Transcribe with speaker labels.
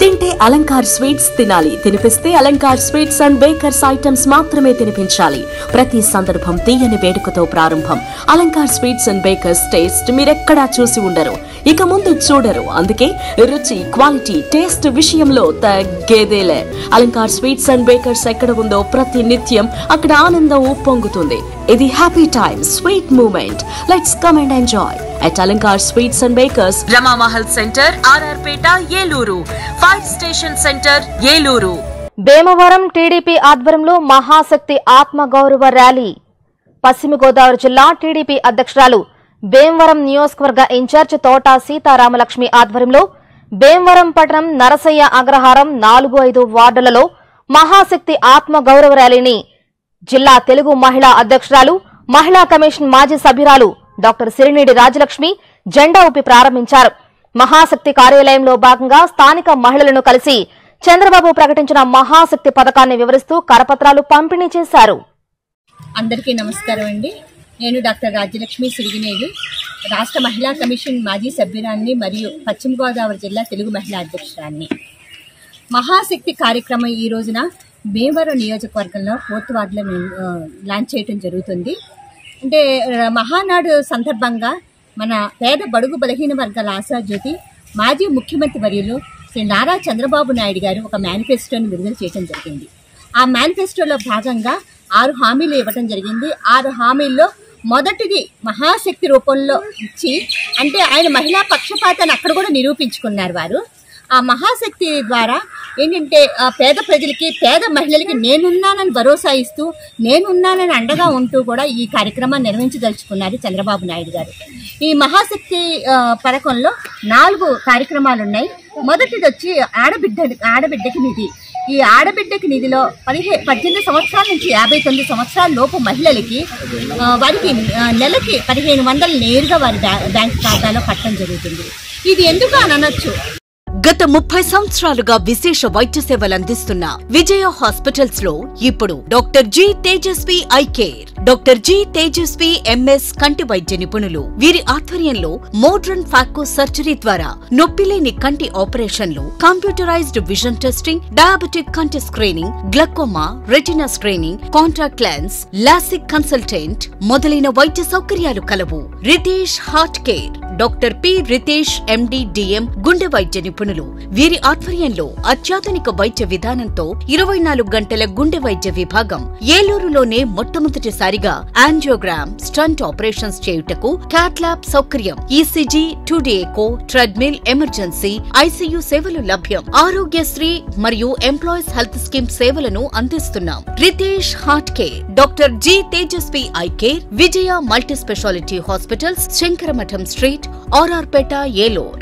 Speaker 1: తింటే అలంకార్ స్వీట్స్ తినాలి. తినిపిస్తే Alankar sweets and bakers items మాత్రమే తినిపించాలి. ప్రతి సందర్భం తీయని వేడుకతో ప్రారంభం. Alankar sweets and bakers taste మీరెక్కడా చూసి ఉండరు. ఇక ముందు చూడరు. అందుకే రుచి క్వాలిటీ టేస్ట్ విషయంలో తగ్గేదేలే. అలంకార్ స్వీట్స్ అండ్ బేకర్స్ ఎక్కడ ఉందో ప్రతి నిత్యం అక్కడ ఆనందం ఉప్పొంగుతుంది. ఇది happy time sweet moment. Let's come and enjoy. At Alankar sweets and bakers Rama Mahal centre R R Peta Eluru. Fire station centre Eluru.
Speaker 2: Bhimavaram TDP ఆధ్వర్యంలో మహాశక్తి ఆత్మగౌరవ ర్యాలీ. పశ్చిమ గోదావరి జిల్లా టీడీపీ అధ్యక్షురాలు భీమవరం నియోజకవర్గ ఇన్ఛార్జ్ తోట సీతారామలక్ష్మి ఆధ్వర్యంలో భీమవరం పట్టణం నరసయ్య అగ్రహారం నాలుగు ఐదు వార్డులలో మహాశక్తి ఆత్మగౌరవ ర్యాలీని జిల్లా తెలుగు మహిళా అధ్యక్షురాలు మహిళా కమిషన్ మాజీ సభ్యురాలు డాక్టర్ సిరినీడి రాజలక్ష్మి జెండా ఊపి ప్రారంభించారు. మహాశక్తి కార్యాలయంలో భాగంగా స్థానిక మహిళలను కలిసి చంద్రబాబు ప్రకటించిన మహాశక్తి పథకాన్ని వివరిస్తూ కరపత్రాలు పంపిణీ చేశారు.
Speaker 3: అందరికీ నమస్కారం అండి. నేను డాక్టర్ రాజ్యలక్ష్మి సిరిగినేడు రాష్ట్ర మహిళా కమిషన్ మాజీ సభ్యురాన్ని మరియు పశ్చిమ గోదావరి జిల్లా తెలుగు మహిళా అధ్యక్షురాన్ని. మహాశక్తి కార్యక్రమం ఈ రోజున భీమవరం నియోజకవర్గంలో ఫోర్త్ వార్డులో లాంచ్ చేయడం జరుగుతుంది. అంటే మహానాడు సందర్భంగా మన పేద బడుగు బలహీన వర్గాల ఆశాజ్యోతి మాజీ ముఖ్యమంత్రి వర్యులు శ్రీ నారా చంద్రబాబు నాయుడు గారు ఒక మేనిఫెస్టోని విడుదల చేయడం జరిగింది. ఆ మేనిఫెస్టోలో భాగంగా ఆరు హామీలు ఇవ్వడం జరిగింది. ఆరు హామీల్లో మొదటిది మహాశక్తి రూపంలో ఇచ్చి అంటే ఆయన మహిళా పక్షపాతాన్ని అక్కడ కూడా నిరూపించుకున్నారు వారు. ఆ మహాశక్తి ద్వారా ఏంటంటే ఆ పేద ప్రజలకి పేద మహిళలకి నేనున్నానని భరోసా ఇస్తూ నేనున్నానని అండగా ఉంటూ కూడా ఈ కార్యక్రమాన్ని నిర్వహించదలుచుకున్నారు చంద్రబాబు నాయుడు గారు. ఈ మహాశక్తి పథకంలో నాలుగు కార్యక్రమాలు ఉన్నాయి మొదటిది వచ్చి ఆడబిడ్డ ఆడబిడ్డకి నిధి. ఈ ఆడబిడ్డకి నిధిలో పదిహే పద్దెనిమిది సంవత్సరాల నుంచి యాభై తొమ్మిది సంవత్సరాల లోపు మహిళలకి వారికి నెలకి పదిహేను వందలు నేరుగా వారి బ్యాంక్ ఖాతాలో కట్టడం జరుగుతుంది. ఇది ఎందుకు అని అనొచ్చు?
Speaker 4: గత ముప్పై సంవత్సరాలుగా విశేష వైద్య సేవలు అందిస్తున్న విజయ హాస్పిటల్స్లో ఇప్పుడు doctor G Tejaswi eye care. Doctor G Tejaswi MS కంటి వైద్య నిపుణులు. వీరి ఆధ్వర్యంలో మోడ్రన్ ఫాకో సర్జరీ ద్వారా నొప్పిలేని కంటి ఆపరేషన్లు కంప్యూటరైజ్డ్ విజన్ టెస్టింగ్ డయాబెటిక్ కంటి screening glaucoma retina screening contact lens LASIK consultant మొదలైన వైద్య సౌకర్యాలు కలవు. Ritesh heart care. Doctor P Ritesh MD DM గుండె వైద్య నిపుణులు. నిపుణులు వీరి ఆధ్వర్యంలో అత్యాధునిక వైద్య విధానంతో ఇరవై నాలుగు గంటల గుండె వైద్య విభాగం ఏలూరులోనే మొట్టమొదటిసారిగా యాంజియోగ్రామ్ స్టంట్ ఆపరేషన్స్ చేయుటకు క్యాట్లాబ్ సౌకర్యం ECG two D echo treadmill emergency ICU సేవలు లభ్యం. ఆరోగ్యశ్రీ మరియు ఎంప్లాయీస్ హెల్త్ స్కీమ్ సేవలను అందిస్తున్నాం. Ritesh heart care doctor G Tejaswi eye care Vijaya multi speciality hospitals Sankaramatham street R R Peta Eluru.